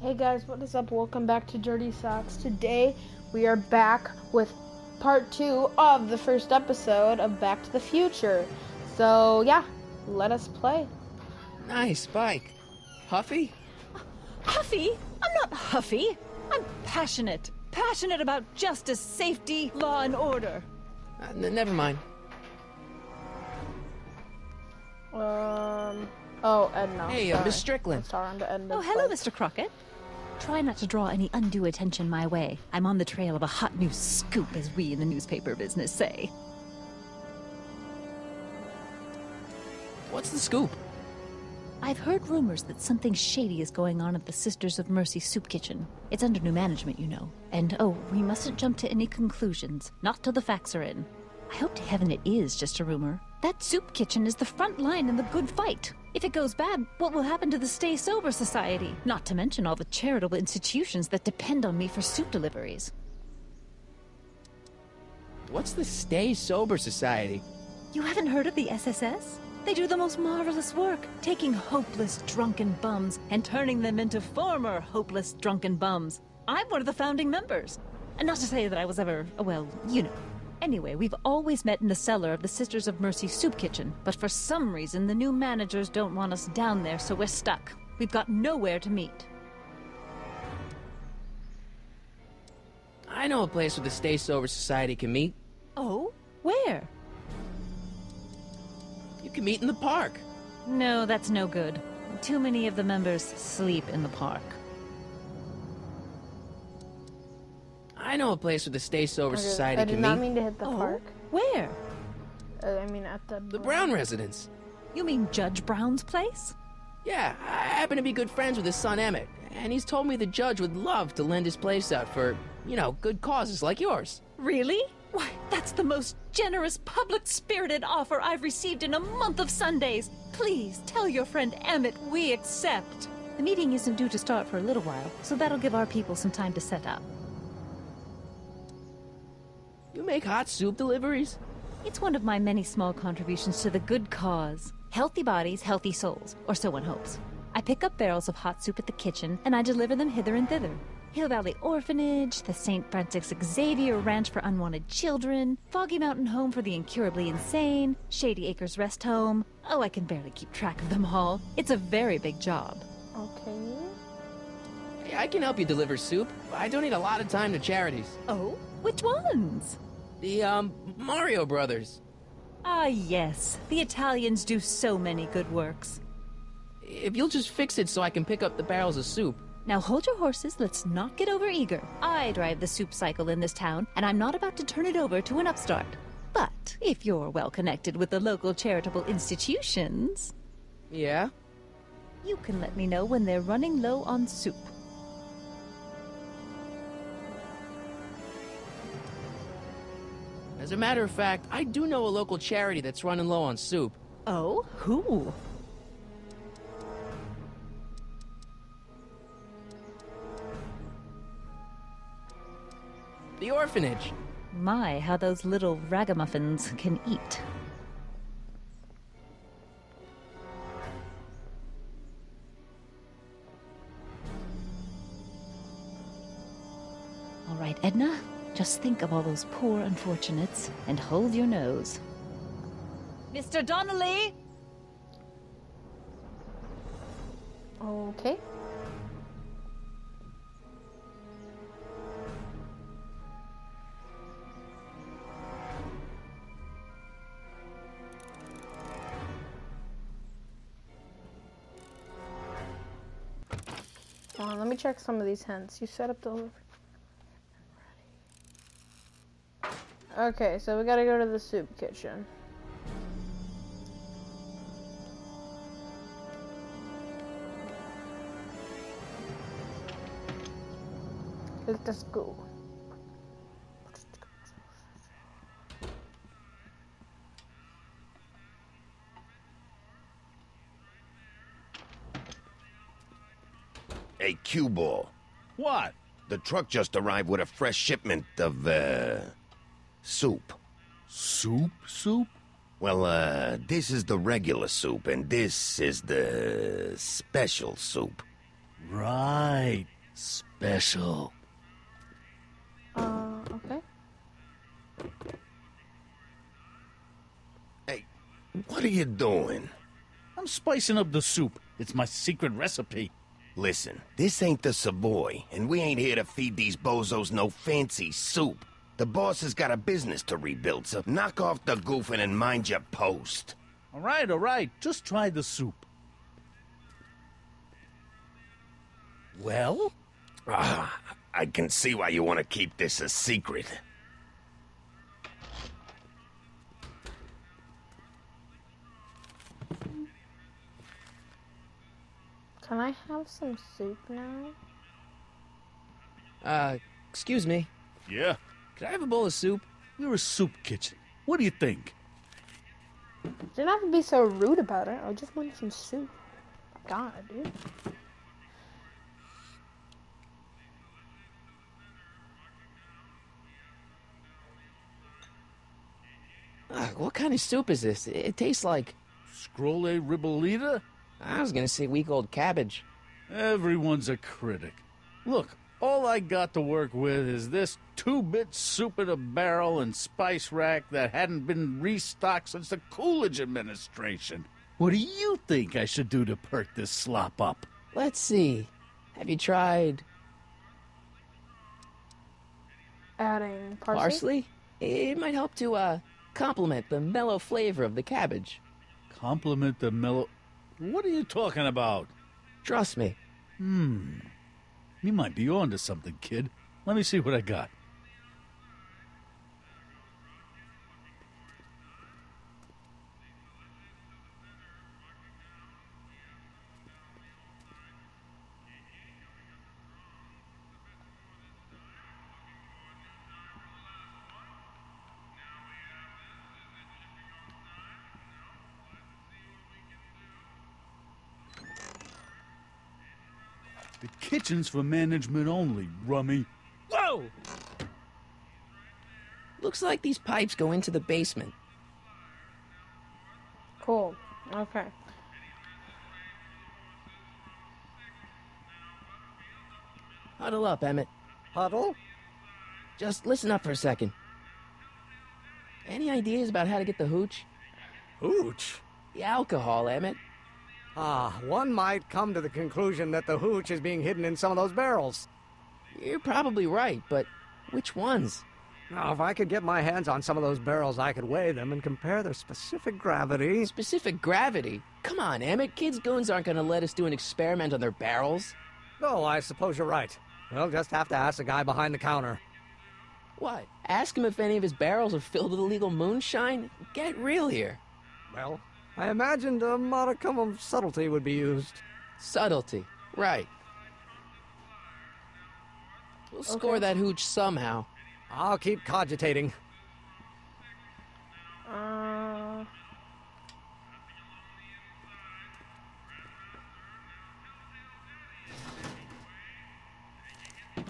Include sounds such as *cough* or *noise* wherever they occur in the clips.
Hey guys, what is up? Welcome back to Dirty Socks. Today we are back with part two of the first episode of Back to the Future. So, yeah, let us play. Nice bike. Huffy? Huffy? I'm not huffy. I'm passionate. Passionate about justice, safety, law, and order. Uh, n- never mind. Um, oh, Edna. Hey, uh. Miss Strickland. Sorry, on the end Oh, hello, like- Mr. Crockett. Try not to draw any undue attention my way. I'm on the trail of a hot new scoop, as we in the newspaper business say. What's the scoop? I've heard rumors that something shady is going on at the Sisters of Mercy Soup Kitchen. It's under new management, you know. And oh, we mustn't jump to any conclusions, not till the facts are in. I hope to heaven it is just a rumor. That soup kitchen is the front line in the good fight. If it goes bad, what will happen to the Stay Sober Society? Not to mention all the charitable institutions that depend on me for soup deliveries. What's the Stay Sober Society? You haven't heard of the SSS? They do the most marvelous work, taking hopeless drunken bums and turning them into former hopeless drunken bums. I'm one of the founding members. And not to say that I was ever, well, you know. Anyway, we've always met in the cellar of the Sisters of Mercy soup kitchen, but for some reason the new managers don't want us down there, so we're stuck. We've got nowhere to meet. I know a place where the Stay Sober Society can meet. Oh? Where? You can meet in the park. No, that's no good. Too many of the members sleep in the park. I know a place where the Stay Sober Okay, Society I did can not meet. mean to hit the Oh, park. Where? Uh, I mean, at the. The Brown residence. You mean Judge Brown's place? Yeah, I happen to be good friends with his son Emmett, and he's told me the judge would love to lend his place out for, you know, good causes like yours. Really? Why, that's the most generous, public spirited offer I've received in a month of Sundays. Please tell your friend Emmett we accept. The meeting isn't due to start for a little while, so that'll give our people some time to set up. You make hot soup deliveries? It's one of my many small contributions to the good cause. Healthy bodies, healthy souls, or so one hopes. I pick up barrels of hot soup at the kitchen, and I deliver them hither and thither. Hill Valley Orphanage, the St. Francis Xavier Ranch for Unwanted Children, Foggy Mountain Home for the Incurably Insane, Shady Acres Rest Home. Oh, I can barely keep track of them all. It's a very big job. Okay. Hey, I can help you deliver soup. I donate a lot of time to charities. Oh? Which ones? The, um, Mario Brothers. Ah, yes. The Italians do so many good works. If you'll just fix it so I can pick up the barrels of soup. Now hold your horses, let's not get over eager. I drive the soup cycle in this town, and I'm not about to turn it over to an upstart. But if you're well connected with the local charitable institutions, Yeah? you can let me know when they're running low on soup. As a matter of fact, I do know a local charity that's running low on soup. Oh, who? The orphanage. My, how those little ragamuffins can eat. Just think of all those poor unfortunates and hold your nose. Mr. Donnelly! Okay. Hold on, let me check some of these hints. You set up the. Okay, so we gotta go to the soup kitchen. Let us go. Hey, cue ball. What? The truck just arrived with a fresh shipment of, uh, soup. Soup? Soup? Well, uh, this is the regular soup, and this is the special soup. Right. Special. Uh, okay. Hey, what are you doing? I'm spicing up the soup. It's my secret recipe. Listen, this ain't the Savoy, and we ain't here to feed these bozos no fancy soup. The boss has got a business to rebuild, so knock off the goofing and mind your post. All right, all right. Just try the soup. Well? Ah, I can see why you want to keep this a secret. Can I have some soup now? Uh, excuse me. Yeah. Could I have a bowl of soup? We're a soup kitchen. What do you think? Didn't have to be so rude about it. I just wanted some soup. God, dude. Ugh, what kind of soup is this? It, it tastes like. Escarole ribollita? I was gonna say week old cabbage. Everyone's a critic. Look, all I got to work with is this two-bit soup in a barrel and spice rack that hadn't been restocked since the Coolidge administration. What do you think I should do to perk this slop up? Let's see. Have you tried Adding parsley. parsley? It might help to, uh, complement the mellow flavor of the cabbage. Complement the mellow... What are you talking about? Trust me. Hmm. You might be on to something, kid. Let me see what I got. The kitchen's for management only, rummy. Whoa! Looks like these pipes go into the basement. Cool. Okay. Huddle up, Emmett. Huddle? Just listen up for a second. Any ideas about how to get the hooch? Hooch? The alcohol, Emmett. Ah, one might come to the conclusion that the hooch is being hidden in some of those barrels. You're probably right, but which ones? Now, if I could get my hands on some of those barrels, I could weigh them and compare their specific gravity. Specific gravity? Come on, Emmett. Kid's goons aren't gonna let us do an experiment on their barrels. Oh, I suppose you're right. We'll just have to ask the guy behind the counter. What? Ask him if any of his barrels are filled with illegal moonshine? Get real here. Well, I imagined a modicum of subtlety would be used. Subtlety. Right. We'll score that hooch somehow. I'll keep cogitating. Uh.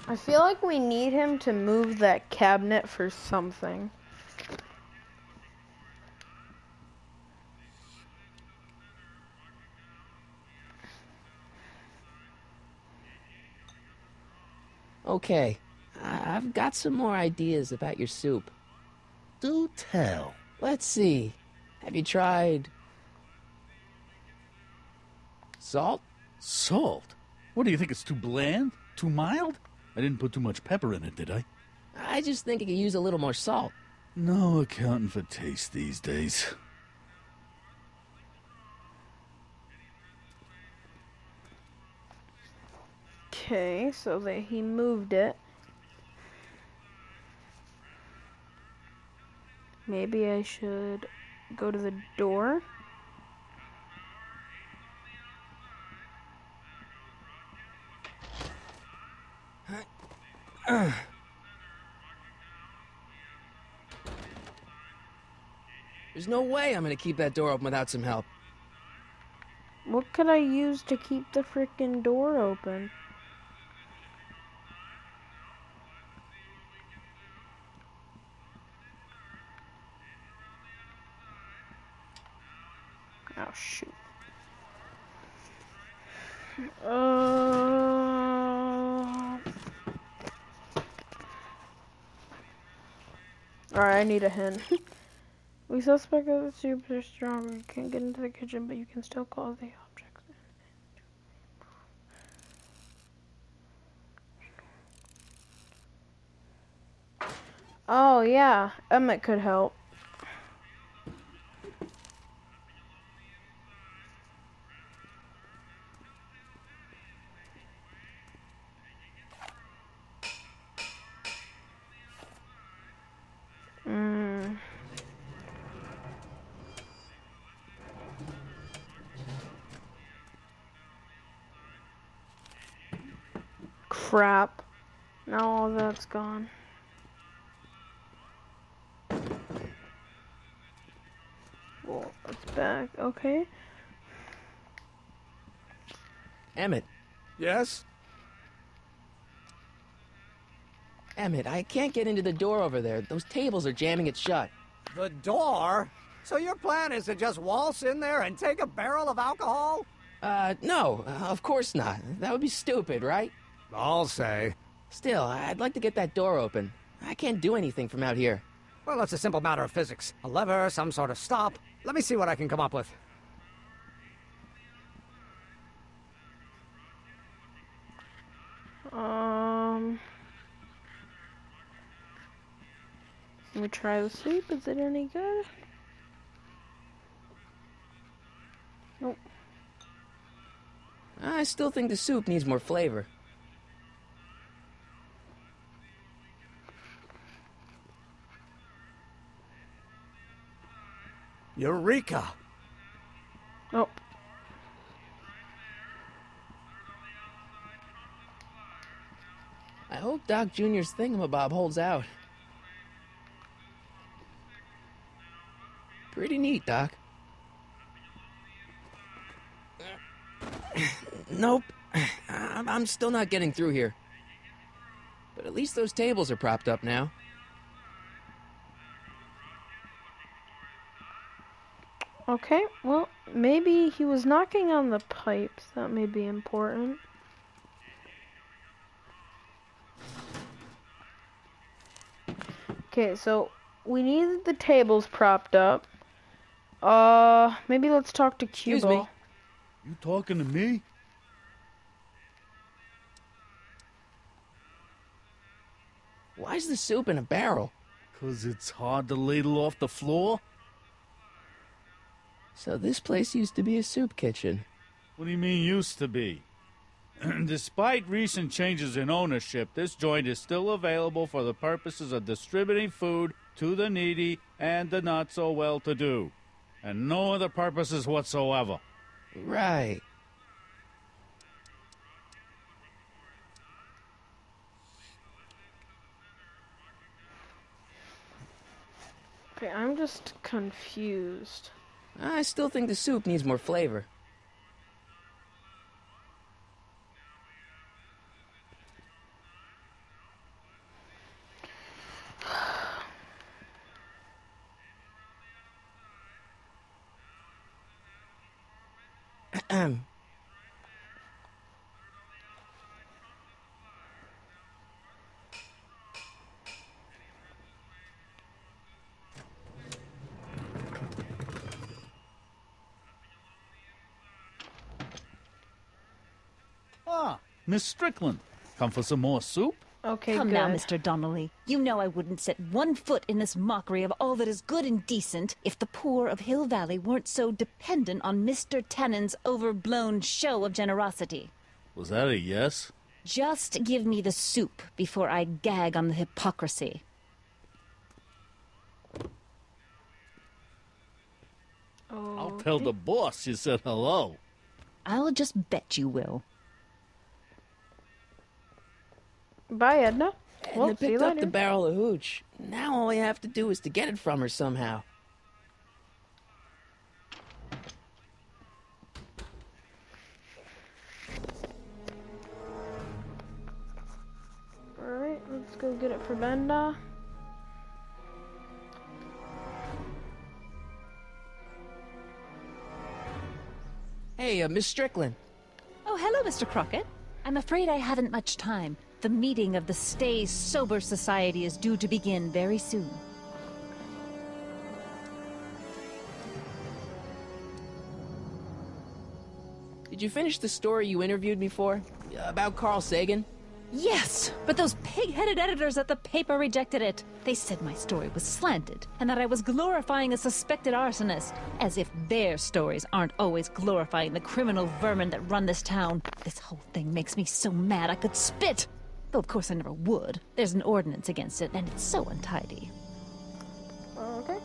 I feel like we need him to move that cabinet for something. Okay. I- I've got some more ideas about your soup. Do tell. Let's see. Have you tried salt? Salt? What do you think? It's too bland? Too mild? I didn't put too much pepper in it, did I? I just think it could use a little more salt. No accounting for taste these days. Okay, so that he moved it. Maybe I should go to the door. There's no way I'm gonna keep that door open without some help. What could I use to keep the freaking door open? I need a hint. *laughs* we suspect that the soups are strong. You can't get into the kitchen, but you can still cause the objects. Oh, yeah. Emmett could help. Mm. Crap. Now all that's gone. Well, it's back. Okay. Emmett, Yes? Emmett, I can't get into the door over there. Those tables are jamming it shut. The door? So your plan is to just waltz in there and take a barrel of alcohol? Uh, no, uh, of course not. That would be stupid, right? I'll say. Still, I'd like to get that door open. I can't do anything from out here. Well, it's a simple matter of physics. A lever, some sort of stop. Let me see what I can come up with. Um. Let me try the soup. Is it any good? Nope. I still think the soup needs more flavor. Eureka! Oh. I hope Doc Jr.'s thingamabob holds out. Pretty neat, Doc. nope. I'm, I'm still not getting through here. But at least those tables are propped up now. Okay, well, maybe he was knocking on the pipes. That may be important. Okay, so we need the tables propped up. Uh, maybe let's talk to Excuse Cuba. me. You talking to me? Why's the soup in a barrel? Cause it's hard to ladle off the floor? So this place used to be a soup kitchen. What do you mean used to be? *clears throat* Despite recent changes in ownership, this joint is still available for the purposes of distributing food to the needy and the not so well to do. And no other purposes whatsoever. Right. Okay, I'm just confused. I still think the soup needs more flavor. Ahem. Ah, Miss Strickland. Come for some more soup? Okay, Come good. now, Mr. Donnelly. You know I wouldn't set one foot in this mockery of all that is good and decent if the poor of Hill Valley weren't so dependent on Mr. Tennant's overblown show of generosity. Was that a yes? Just give me the soup before I gag on the hypocrisy. Oh. I'll tell the boss you said hello. I'll just bet you will. Bye, Edna. And Well, I see picked up later. the barrel of hooch. Now all I have to do is to get it from her somehow. Alright, let's go get it for Benda. Hey, uh, Miss Strickland. Oh, hello, Mr. Crockett. I'm afraid I haven't much time. The meeting of the Stay Sober Society is due to begin very soon. Did you finish the story you interviewed me for? About Carl Sagan? Yes, but those pig-headed editors at the paper rejected it. They said my story was slanted, and that I was glorifying a suspected arsonist, as if their stories aren't always glorifying the criminal vermin that run this town. This whole thing makes me so mad I could spit! Though of course I never would. There's an ordinance against it, and it's so untidy. Okay.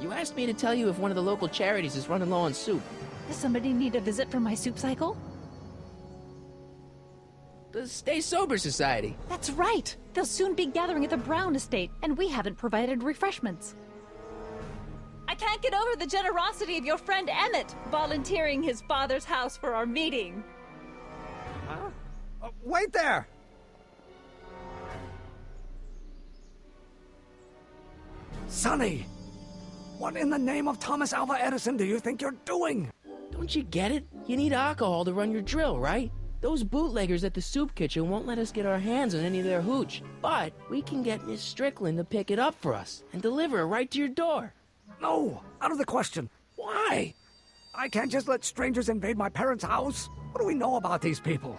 You asked me to tell you if one of the local charities is running low on soup. Does somebody need a visit from my soup cycle? The Stay Sober Society. That's right! They'll soon be gathering at the Brown Estate, and we haven't provided refreshments. I can't get over the generosity of your friend Emmett, volunteering his father's house for our meeting. Huh? Uh, wait there! Sonny! What in the name of Thomas Alva Edison do you think you're doing? Don't you get it? You need alcohol to run your drill, right? Those bootleggers at the soup kitchen won't let us get our hands on any of their hooch. But we can get Miss Strickland to pick it up for us and deliver it right to your door. No, out of the question. Why? I can't just let strangers invade my parents' house. What do we know about these people?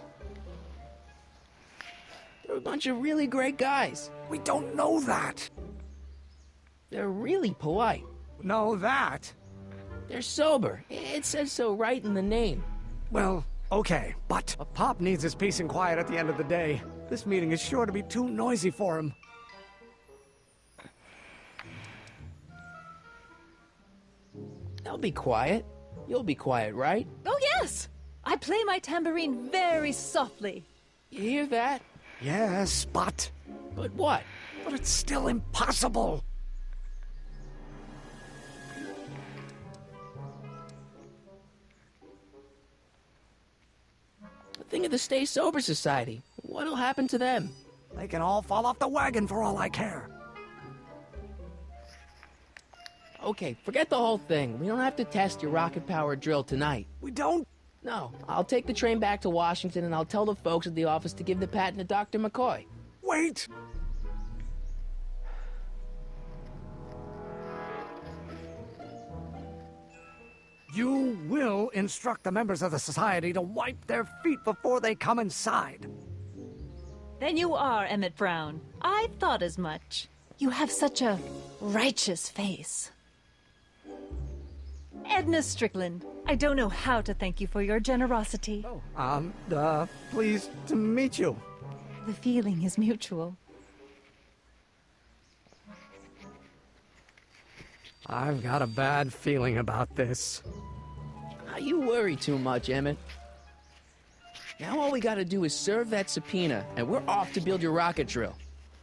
They're a bunch of really great guys. We don't know that. They're really polite. Know that. They're sober. It says so right in the name. Well, okay, but a pop needs his peace and quiet at the end of the day. This meeting is sure to be too noisy for him. They'll be quiet. You'll be quiet, right? Oh, yes! I play my tambourine very softly. You hear that? Yes, but. But what? But it's still impossible. Think of the Stay Sober Society. What'll happen to them? They can all fall off the wagon for all I care. Okay, forget the whole thing. We don't have to test your rocket powered drill tonight. We don't? No, I'll take the train back to Washington and I'll tell the folks at the office to give the patent to Dr. McCoy. Wait! You will instruct the members of the society to wipe their feet before they come inside. Then you are Emmett Brown. I thought as much. You have such a righteous face. Edna Strickland, I don't know how to thank you for your generosity. Oh, um, uh, pleased to meet you. The feeling is mutual. I've got a bad feeling about this. You worry too much, Emmett. Now all we gotta do is serve that subpoena, and we're off to build your rocket drill.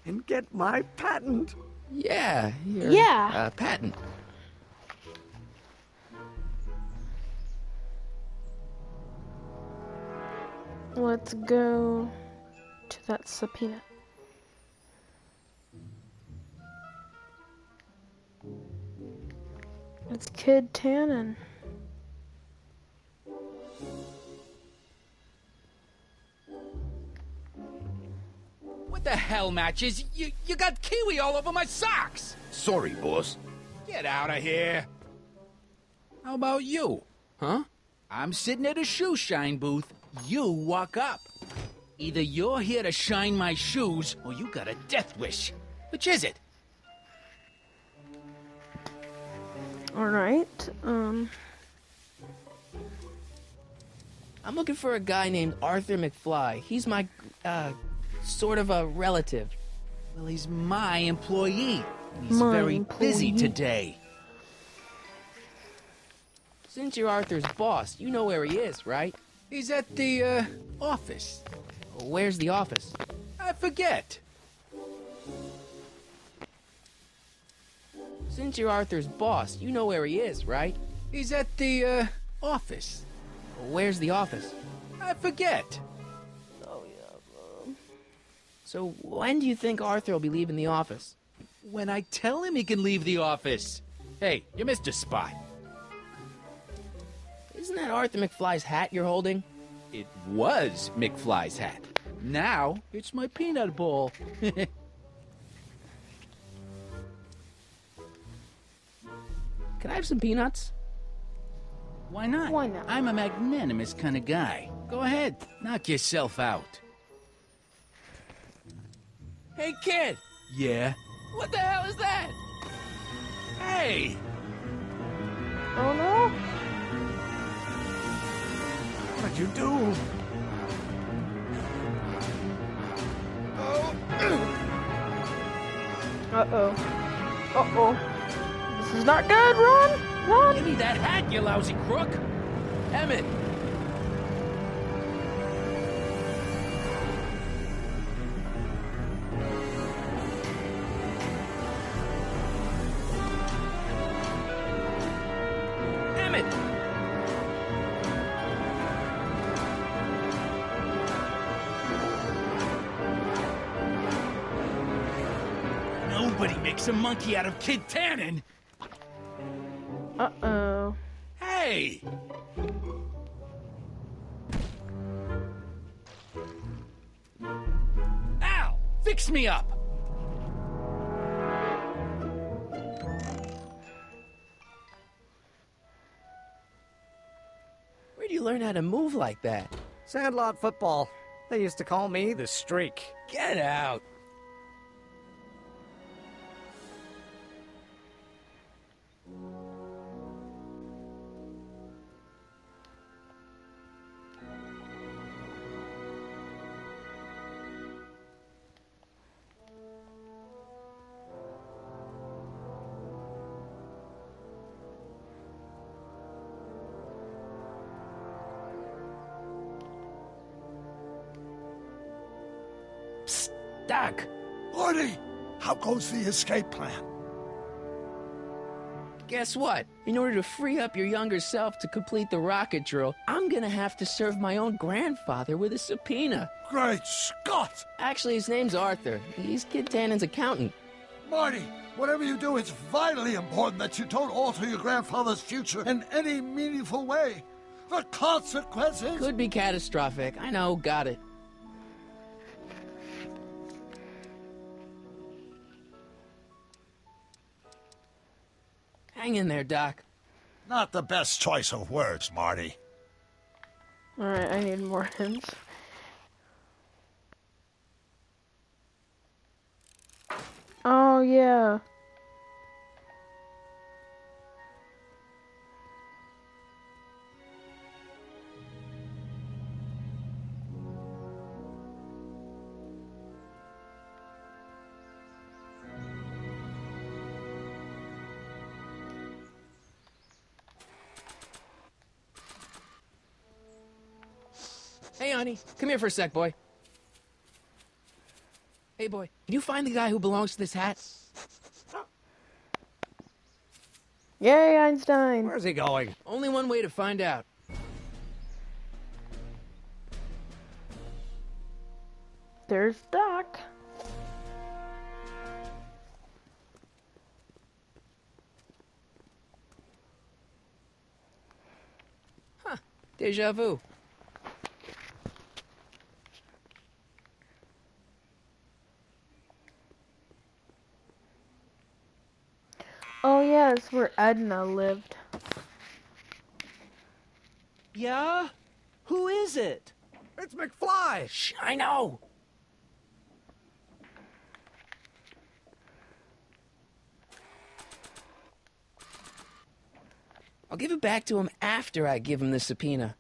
And get my patent. Yeah, your, Yeah. Uh, patent. Let's go to that subpoena. It's Kid Tannen. What the hell, Matches? You, you got kiwi all over my socks! Sorry, boss. Get out of here. How about you? Huh? I'm sitting at a shoe shine booth. You walk up. Either you're here to shine my shoes, or you got a death wish. Which is it? Alright, um, I'm looking for a guy named Arthur McFly. He's my, uh, sort of a relative. Well, he's my employee. He's My very busy today. Since you're Arthur's boss, you know where he is, right? He's at the, uh, office. Where's the office? I forget. Since you're Arthur's boss, you know where he is, right? He's at the, uh, office. Where's the office? I forget. Oh, yeah, bro. So when do you think Arthur will be leaving the office? When I tell him he can leave the office. Hey, you missed a spot. Isn't that Arthur McFly's hat you're holding? It was McFly's hat. Now it's my peanut ball. *laughs* Can I have some peanuts? Why not? Why not? I'm a magnanimous kind of guy. Go ahead, knock yourself out. Hey, kid! Yeah? What the hell is that? Hey! Oh no! What'd you do? Uh-oh. Uh-oh. This is not good, run! Run! Give me that hat, you lousy crook! Emmett! Nobody makes a monkey out of Kid Tannen! Hey! Ow! Fix me up! Where'd you learn how to move like that? Sandlot football. They used to call me the Streak. Get out! How goes the escape plan? Guess what? In order to free up your younger self to complete the rocket drill, I'm gonna have to serve my own grandfather with a subpoena. Great Scott! Actually, his name's Arthur. He's Kid Tannen's accountant. Marty, whatever you do, it's vitally important that you don't alter your grandfather's future in any meaningful way. The consequences. Could be catastrophic. I know, got it. Hang in there, Doc. Not the best choice of words, Marty. Alright, I need more hints. Oh, yeah. Honey. Come here for a sec, boy. Hey, boy. Can you find the guy who belongs to this hat? Yay, Einstein! Where's he going? Only one way to find out. There's Doc. Huh. Deja vu. Yeah, it's where Edna lived. Yeah? Who is it? It's McFly! Shh, I know. I'll give it back to him after I give him the subpoena.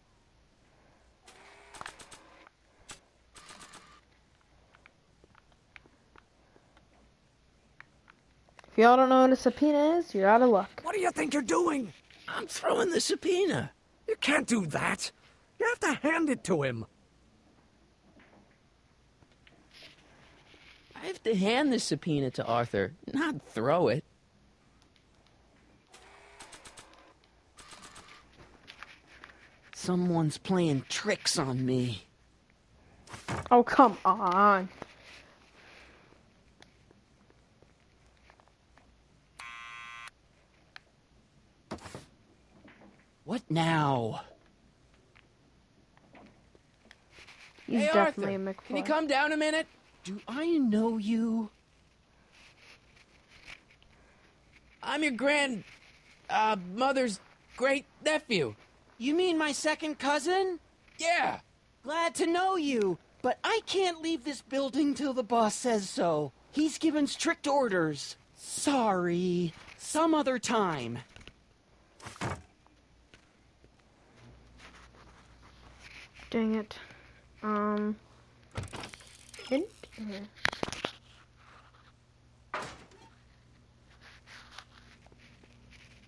Y'all don't know what a subpoena is, you're out of luck. What do you think you're doing? I'm throwing the subpoena. You can't do that. You have to hand it to him. I have to hand the subpoena to Arthur, not throw it. Someone's playing tricks on me. Oh, come on. What now? He's hey, definitely Arthur, a McFly. can you come down a minute? Do I know you? I'm your grand, uh, mother's great nephew. You mean my second cousin? Yeah. Glad to know you, but I can't leave this building till the boss says so. He's given strict orders. Sorry. Some other time. Dang it. Um. Hint? Here.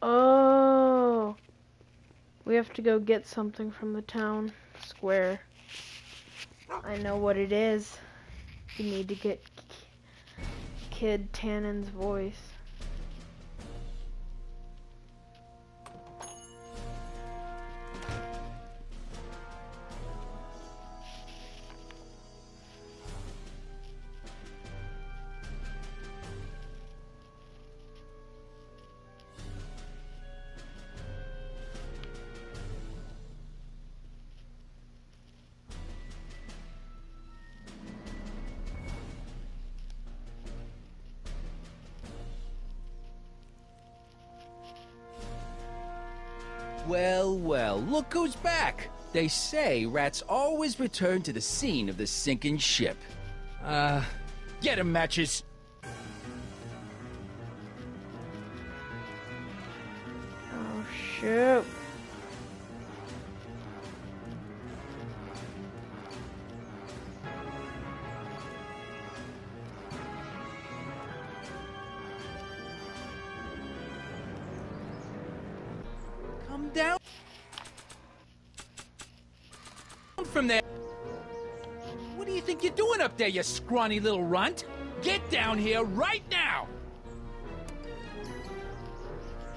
Oh. We have to go get something from the town square. I know what it is. We need to get Kid Tannen's voice. Well, well, look who's back. They say rats always return to the scene of the sinking ship. Uh, get 'em matches. You scrawny little runt? Get down here right now!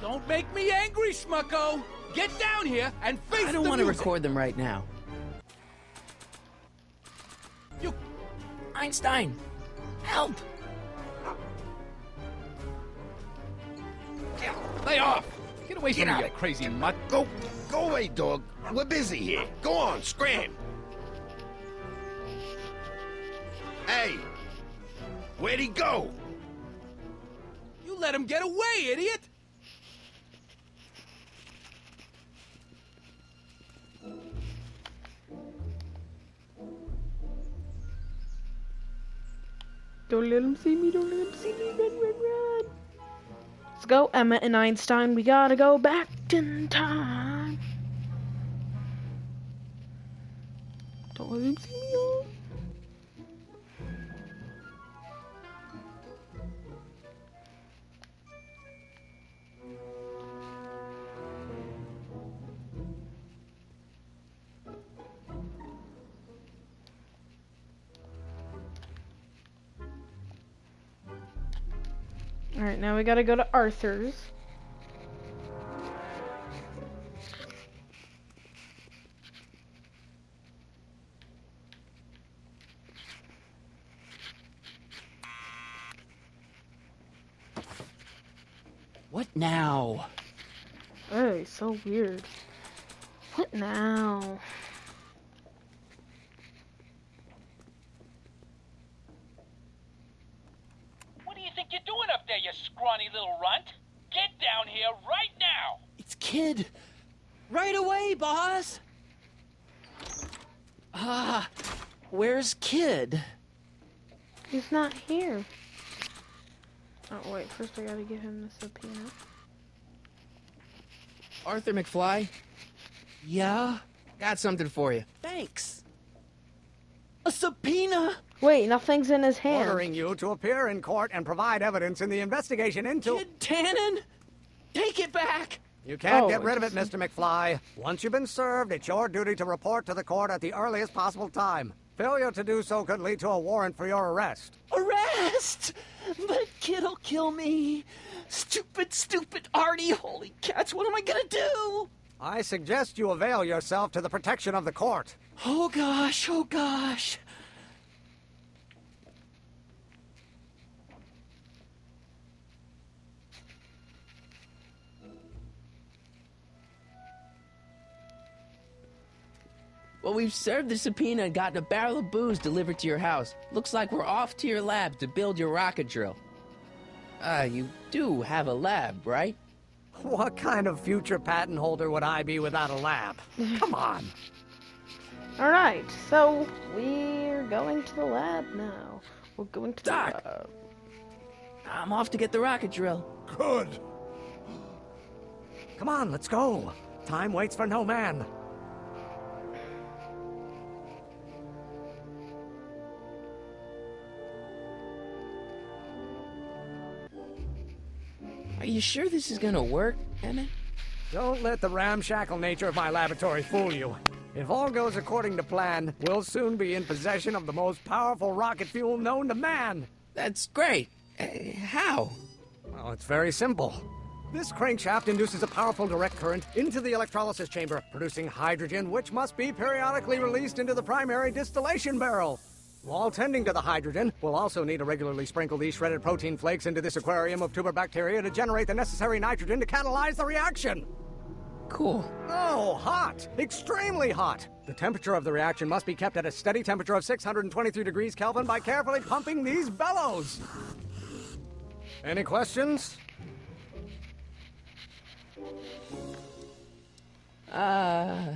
Don't make me angry, Smucko! Get down here and face the I don't the want to record them right now. You Einstein, help! lay off! Get away from me, you crazy mutt! Go, go away, dog. We're busy here. Go on, scram. Where'd he go? You let him get away, idiot! Don't let him see me, don't let him see me, run, run, run. Let's go, Emma and Einstein. We gotta go back in time. Don't let him see me. Alright, now we gotta go to Arthur's. What now? Hey, so weird. What now? What do you think you're doing up there, you scrawny little runt? Get down here right now! It's Kid. Right away, boss. Ah, where's Kid? He's not here. Oh, wait, first I gotta give him the subpoena. Arthur McFly, Yeah? got something for you. Thanks. A subpoena? Wait, nothing's in his hand. Ordering you to appear in court and provide evidence in the investigation into. Kid Tannen? Take it back! You can't Oh, get rid of it, Mr. McFly. Once you've been served, it's your duty to report to the court at the earliest possible time. Failure to do so could lead to a warrant for your arrest. Arrest! But Kid'll kill me. Stupid, stupid Artie. Holy cats, what am I gonna do? I suggest you avail yourself to the protection of the court. Oh gosh, oh gosh. Well, we've served the subpoena and gotten a barrel of booze delivered to your house. Looks like we're off to your lab to build your rocket drill. Ah, you do have a lab, right? What kind of future patent holder would I be without a lab? *laughs* Come on. All right, so we're going to the lab now. We're going to Doc. the lab. I'm off to get the rocket drill. Good. Come on, let's go. Time waits for no man. Are you sure this is gonna work, Emmett? Don't let the ramshackle nature of my laboratory fool you. If all goes according to plan, we'll soon be in possession of the most powerful rocket fuel known to man. That's great. Uh, how? Well, it's very simple. This crankshaft induces a powerful direct current into the electrolysis chamber, producing hydrogen, which must be periodically released into the primary distillation barrel. While tending to the hydrogen, we'll also need to regularly sprinkle these shredded protein flakes into this aquarium of tuber bacteria to generate the necessary nitrogen to catalyze the reaction. Cool. Oh, hot! Extremely hot! The temperature of the reaction must be kept at a steady temperature of 623 degrees Kelvin by carefully pumping these bellows. Any questions? Uh,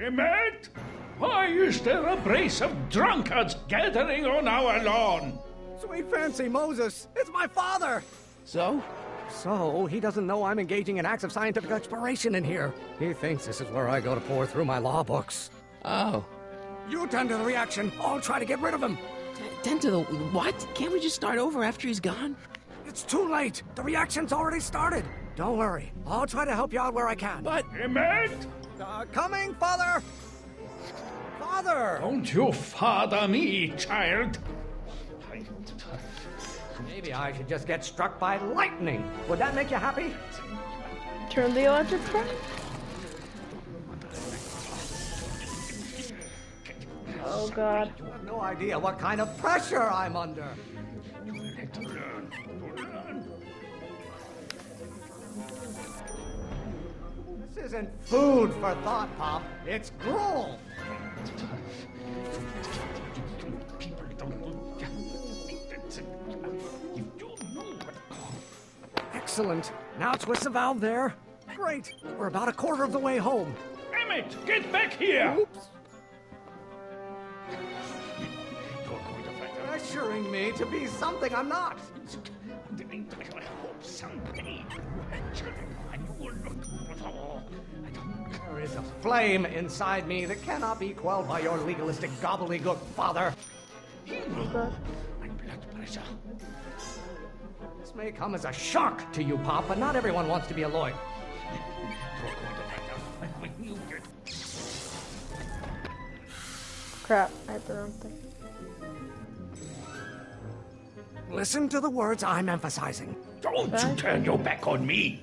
Emmett, why is there a brace of drunkards gathering on our lawn? Sweet fancy Moses, it's my father! so? So, he doesn't know I'm engaging in acts of scientific exploration in here. He thinks this is where I go to pore through my law books. Oh. You tend to the reaction. I'll try to get rid of him. Tend to the what? Can't we just start over after he's gone? It's too late. The reaction's already started. Don't worry. I'll try to help you out where I can. But Emmett, Uh, coming, father! Father! don't you father me, child. Maybe I should just get struck by lightning. Would that make you happy? Turn the electric fan. Oh God. You have no idea what kind of pressure I'm under. This isn't food for thought, Pop. It's gruel. People don't know. You don't know what Excellent. Now twist the valve there. Great. We're about a quarter of the way home. Emmett, get back here! Oops. You're going to find. Pressuring me to be something I'm not. I hope someday you have children and you will look I don't There is a flame inside me that cannot be quelled by your legalistic gobbledygook, father. God. My blood pressure. This may come as a shock to you, Pop, but not everyone wants to be a lawyer. You're going to find out when you get Crap. I hit the wrong thing. Listen to the words I'm emphasizing. Don't you turn your back on me!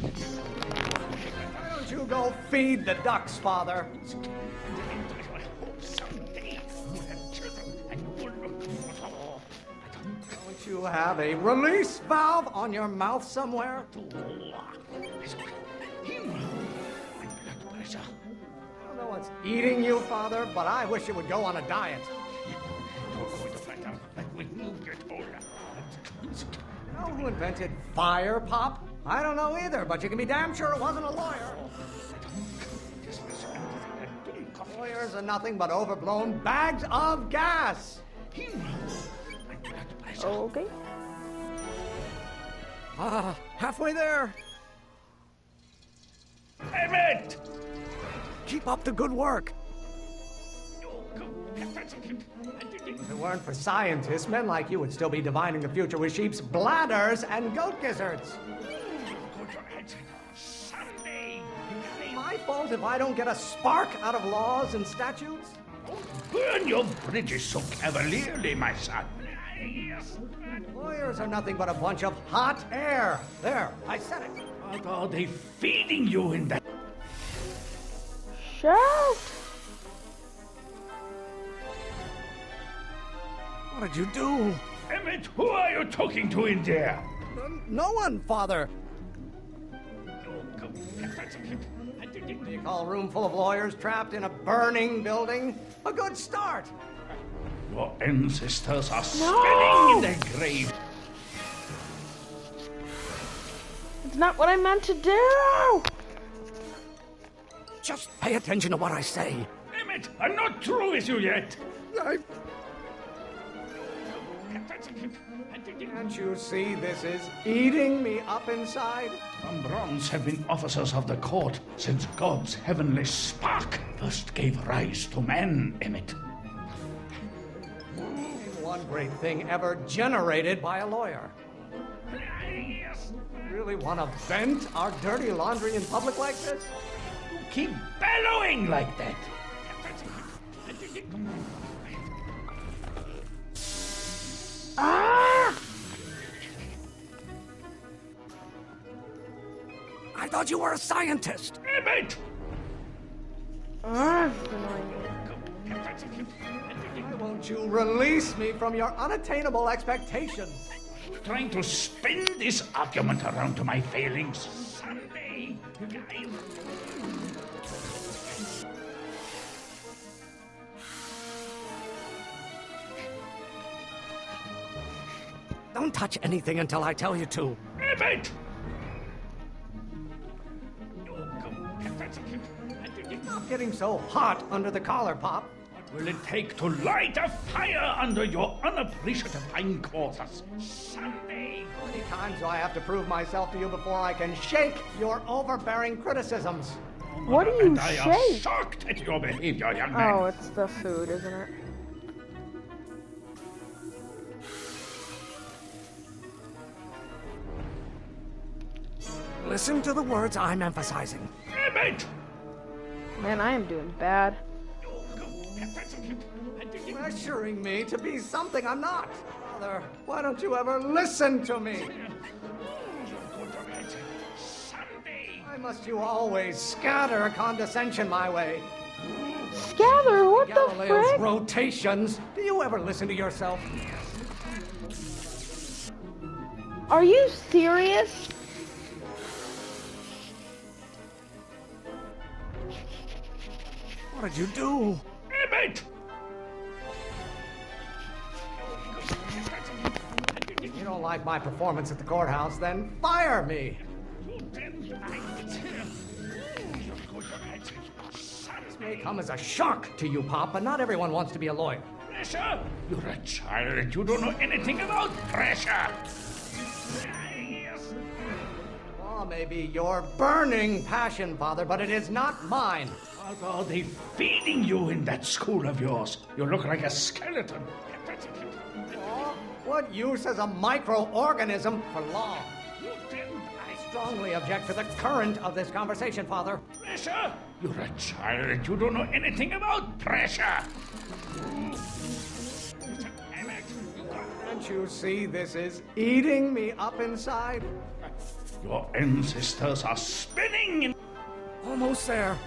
Why don't you go feed the ducks, father? Don't you have a release valve on your mouth somewhere? I don't know what's eating you, father, but I wish you would go on a diet. You know who invented fire, Pop? I don't know either, but you can be damn sure it wasn't a lawyer. Just listen to that dumb cough. Lawyers are nothing but overblown bags of gas. My blood pressure. Okay. Ah, halfway there. Emmett! Keep up the good work. You go. If it weren't for scientists, men like you would still be divining the future with sheep's bladders and goat gizzards. Fault if I don't get a spark out of laws and statutes? Burn your bridges so cavalierly, my son. Lawyers are nothing but a bunch of hot air. There, I said it. What are they feeding you in that? Shout. What did you do? Emmett, who are you talking to in there? No one, Father. You call a room full of lawyers trapped in a burning building a good start. Your ancestors are spinning in their grave. It's not what I meant to do! Just pay attention to what I say. Emmett, I'm not through with you yet. I... Can't you see this is eating me up inside? From Browns have been officers of the court since God's heavenly spark first gave rise to man, Emmett. One great thing ever generated by a lawyer. Really want to vent our dirty laundry in public like this? Keep bellowing like that. Ah! I thought you were a scientist. Emmett! It's annoying ah. me. Why won't you release me from your unattainable expectations? Trying to spin this argument around to my failings. Someday, I Don't touch anything until I tell you to. Emmett! Stop getting so hot under the collar, Pop. What will it take to light a fire under your unappreciative hindquarters? Someday. How many times do I have to prove myself to you before I can shake your overbearing criticisms? Oh, what do you and I are shake? shocked at your behavior, young man. Oh, it's the food, isn't it? Listen to the words I'm emphasizing. Emmett! Man, I am doing bad. Pressuring me to be something I'm not. Father, why don't you ever listen to me? Why must you always scatter condescension my way? Scatter, what the Galileo's frick? rotations. Do you ever listen to yourself? Are you serious? What did you do? Emmett! If you don't like my performance at the courthouse, then fire me. This may come as a shock to you, Pop, but not everyone wants to be a lawyer. Pressure? You're a child. You don't know anything about pressure. Law may be your burning passion, Father, but it is not mine. What are they feeding you in that school of yours? You look like a skeleton. What use has a microorganism for law? I strongly object to the current of this conversation, Father. Pressure? You're a child. You don't know anything about pressure. Can't you see this is eating me up inside? Your ancestors are spinning in Almost there.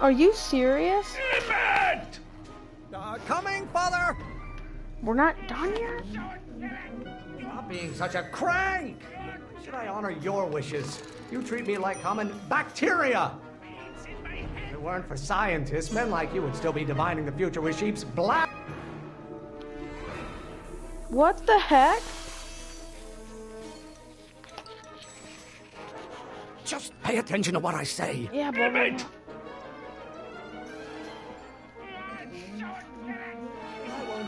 Are you serious? Emmett! Uh, coming, Father! We're not done yet? Stop being such a crank! Why should I honor your wishes? You treat me like common bacteria! If it weren't for scientists, men like you would still be divining the future with sheep's black. What the heck? Just pay attention to what I say. Yeah, but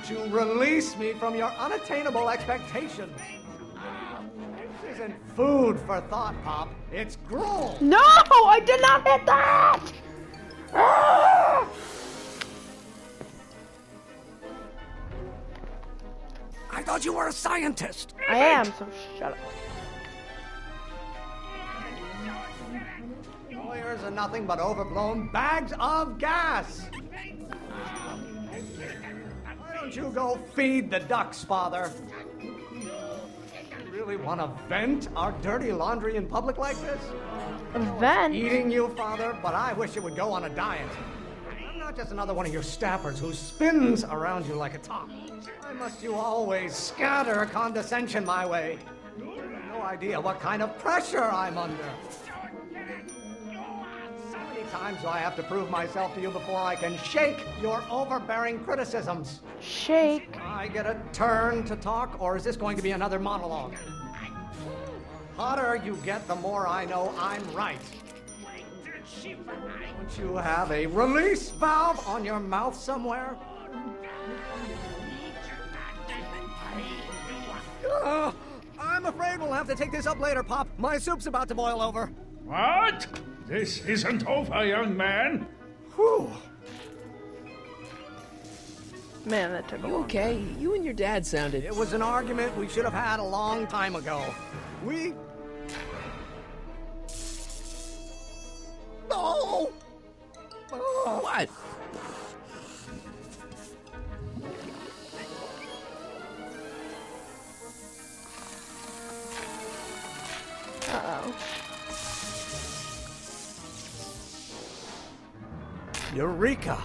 won't you release me from your unattainable expectations? This isn't food for thought, Pop. It's gruel. No, I did not hit that! Ah! I thought you were a scientist. I am, so shut up. Lawyers are nothing but overblown bags of gas. Don't you go feed the ducks, Father? You really want to vent our dirty laundry in public like this? Event? Eating you, Father, but I wish it would go on a diet. I'm not just another one of your staffers who spins around you like a top. Why must you always scatter condescension my way? You have no idea what kind of pressure I'm under. How many times do I have to prove myself to you before I can shake your overbearing criticisms? Shake. I get a turn to talk, or is this going to be another monologue? hotter you get, the more I know I'm right. Don't you have a release valve on your mouth somewhere? Uh, I'm afraid we'll have to take this up later, Pop. My soup's about to boil over. What? This isn't over, young man. Whew. Man, that took a You long okay? You and your dad sounded. It was an argument we should have had a long time ago. We. No! Oh. What? Uh-oh. Eureka!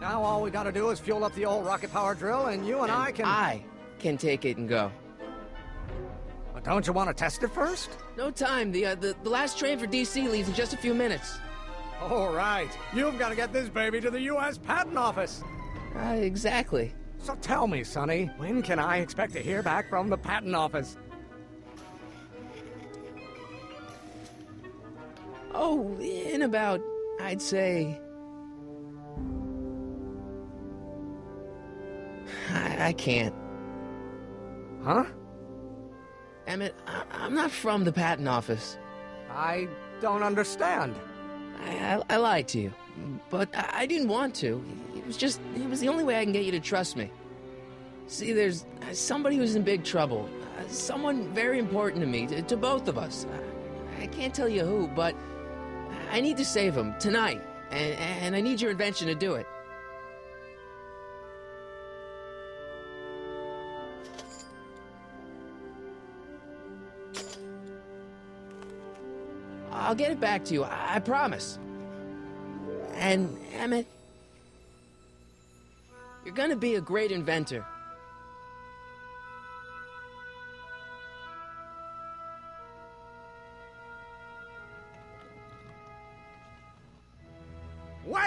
Now all we gotta do is fuel up the old rocket power drill, and you and, I can. I can take it and go. But don't you want to test it first? No time. The, uh, the the last train for DC leaves in just a few minutes. All right. You've got to get this baby to the U.S. Patent Office. Uh, exactly. So tell me, Sonny, when can I expect to hear back from the Patent Office? Oh, in about, I'd say. I, I can't. Huh? Emmett, I, I'm not from the patent office. I don't understand. I, I, I lied to you, but I, I didn't want to. It was just, it was the only way I can get you to trust me. See, there's somebody who's in big trouble. Uh, someone very important to me, to, to both of us. I, I can't tell you who, but I need to save him tonight, and, and I need your invention to do it. I'll get it back to you, I, I promise. And, Emmett, you're gonna be a great inventor.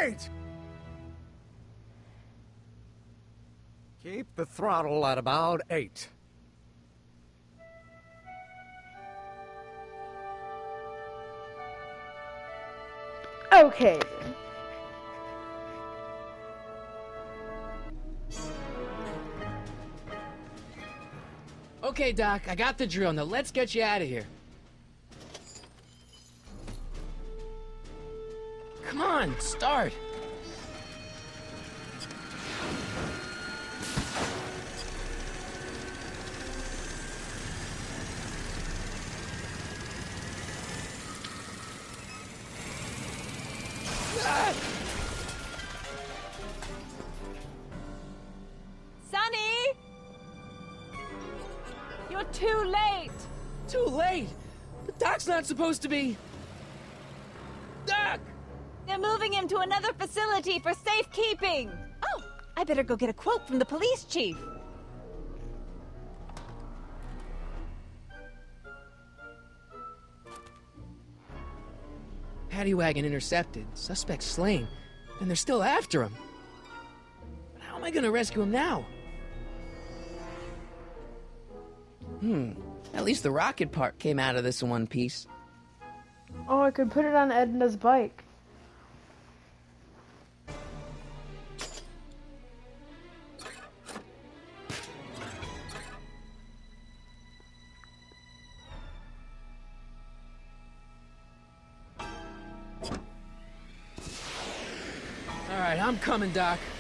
Wait! Keep the throttle at about eight. Okay. Okay, Doc, I got the drill. Now let's get you out of here. Come on, start. Sonny! You're too late! Too late. The Doc's not supposed to be. Doc! They're moving him to another facility for safekeeping! Oh, I better go get a quote from the police chief. Paddy wagon intercepted. Suspect slain. And they're still after him. But how am I gonna rescue him now? Hmm. At least the rocket part came out of this in one piece. Oh, I could put it on Edna's bike. Coming, Doc.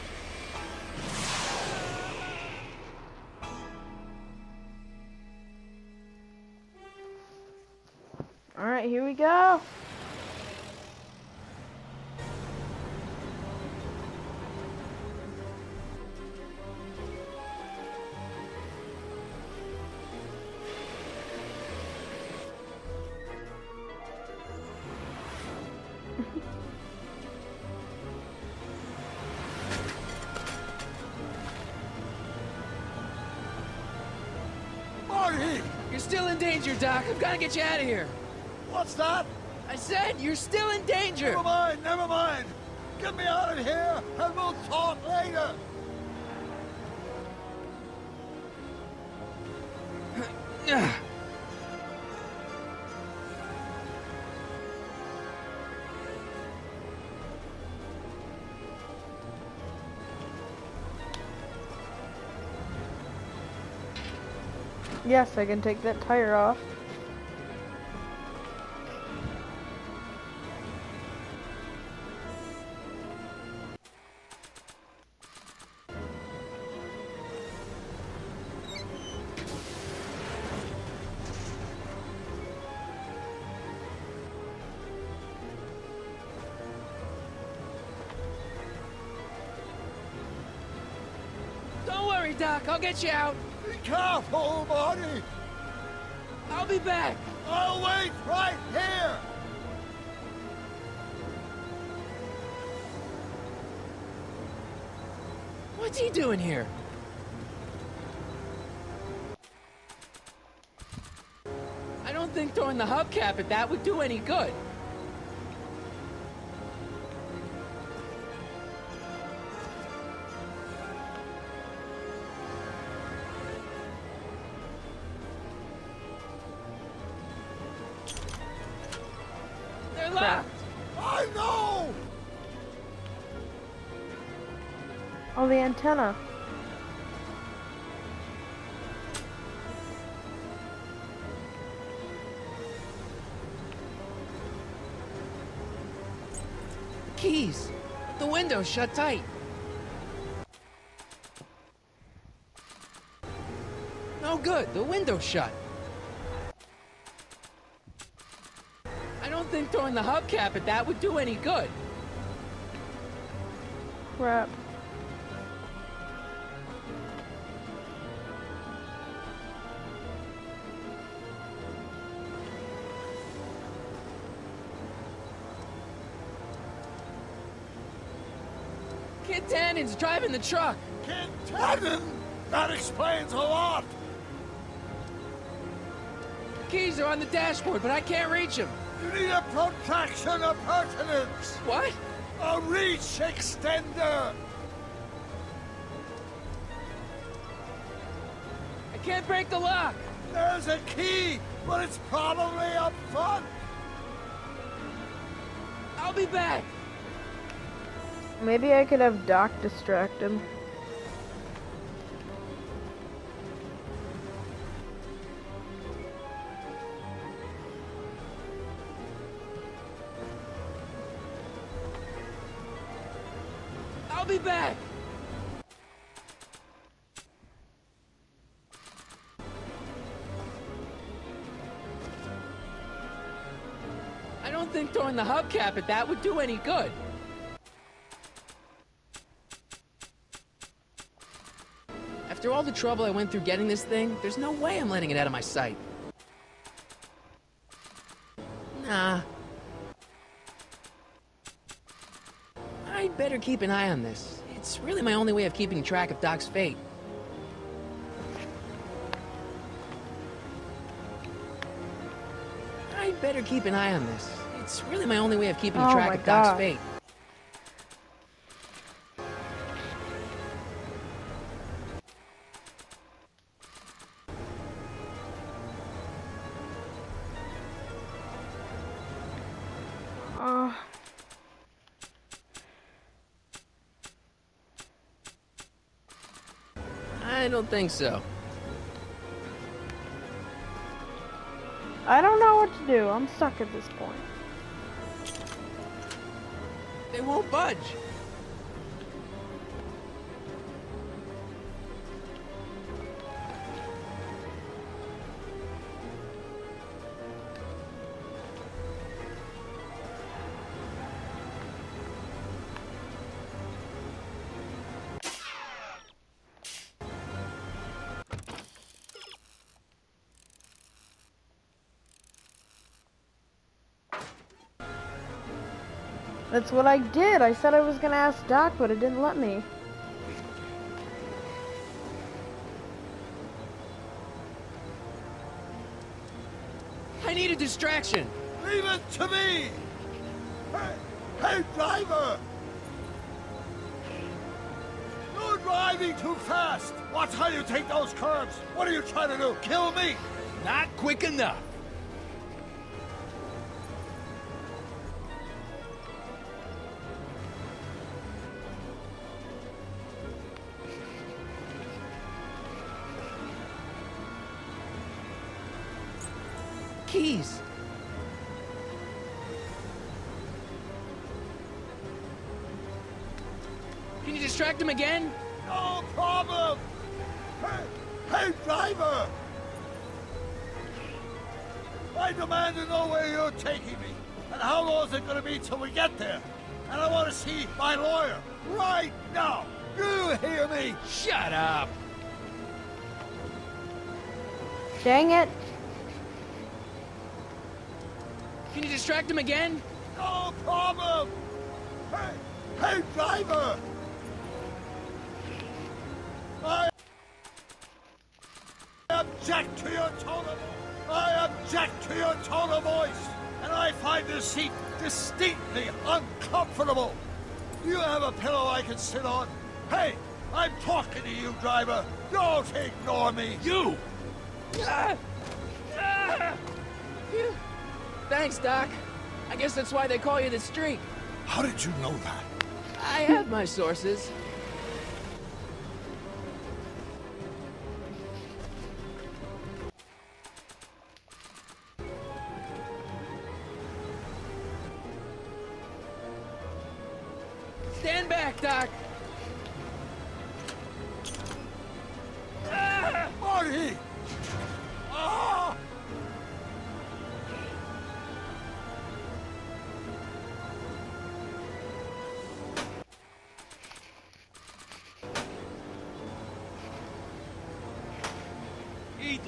You're still in danger, Doc. I've got to get you out of here. What's that? I said you're still in danger. Never mind, never mind. Get me out of here, and we'll talk later. *sighs* *sighs* Ah. Yes, I can take that tire off. Don't worry, Doc. I'll get you out. Careful, Marty! I'll be back. I'll wait right here! What's he doing here? I don't think throwing the hubcap at that would do any good. Antenna. Keys. The window's shut tight. No good. The window's shut. I don't think throwing the hubcap at that would do any good. Crap. Driving the truck. Kid Tannen! That explains a lot! Keys are on the dashboard, but I can't reach them. You need a protraction appurtenance! What? A reach extender! I can't break the lock. There's a key, but it's probably up front! I'll be back. Maybe I could have Doc distract him. I'll be back. I don't think throwing the hubcap at that would do any good. After all the trouble I went through getting this thing, there's no way I'm letting it out of my sight. Nah. I'd better keep an eye on this. It's really my only way of keeping track of Doc's fate. I'd better keep an eye on this. It's really my only way of keeping Oh track of Doc's God. fate. Think so. I don't know what to do. I'm stuck at this point. They won't budge. That's what I did. I said I was gonna ask Doc, but it didn't let me. I need a distraction. Leave it to me! Hey, hey, driver! You're driving too fast! Watch how you take those curves! What are you trying to do? Kill me? Not quick enough. Him again? No problem! Hey, hey, driver! I demand to know where you're taking me, and how long is it gonna be till we get there? And I want to see my lawyer right now! Do you hear me? Shut up! Dang it. Can you distract him again? No problem! Hey, hey, driver! Seat distinctly uncomfortable. Do you have a pillow I can sit on? Hey, I'm talking to you, driver. Don't ignore me. You! Ah! Ah! Phew. Thanks, Doc. I guess that's why they call you the Streak. How did you know that? I have my sources.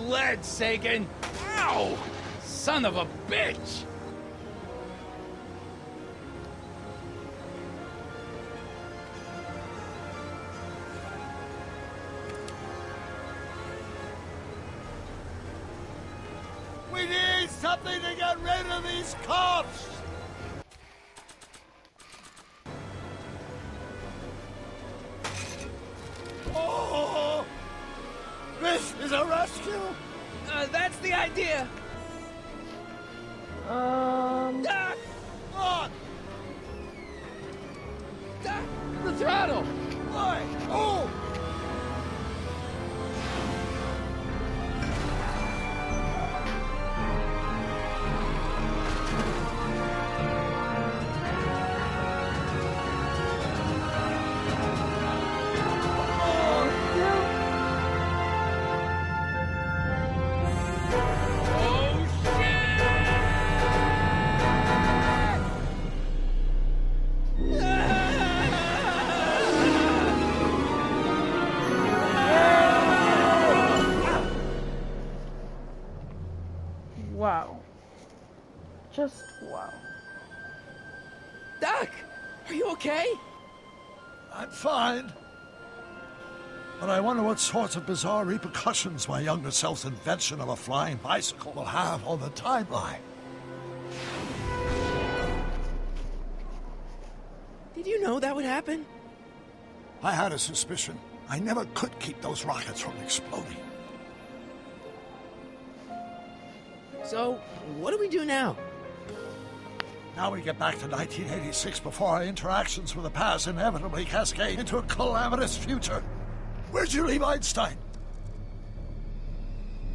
Lead, Sagan! Ow! Son of a bitch! Okay? I'm fine. But I wonder what sorts of bizarre repercussions my younger self's invention of a flying bicycle will have on the timeline. Did you know that would happen? I had a suspicion. I never could keep those rockets from exploding. So, what do we do now? Now we get back to 1986 before our interactions with the past inevitably cascade into a calamitous future. Where'd you leave Einstein?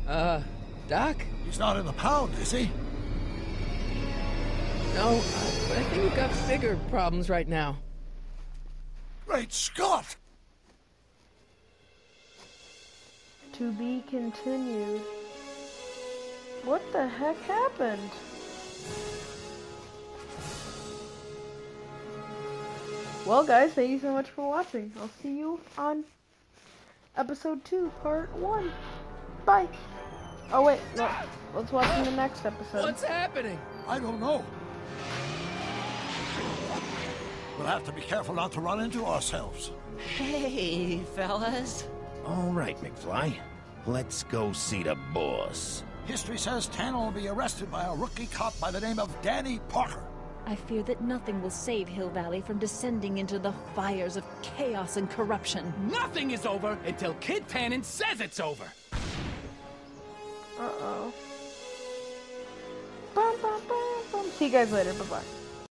Uh, Doc? He's not in the pound, is he? No, uh, but I think we've got bigger problems right now. Great Scott! To be continued. What the heck happened? Well, guys, thank you so much for watching. I'll see you on episode 2, part 1. Bye. Oh, wait, no. Let's watch in the next episode. What's happening? I don't know. We'll have to be careful not to run into ourselves. Hey, fellas. All right, McFly. Let's go see the boss. History says Tannen will be arrested by a rookie cop by the name of Danny Parker. I fear that nothing will save Hill Valley from descending into the fires of chaos and corruption. Nothing is over until Kid Tannen says it's over. Uh oh. Bum, bum, bum, bum. See you guys later. Bye bye.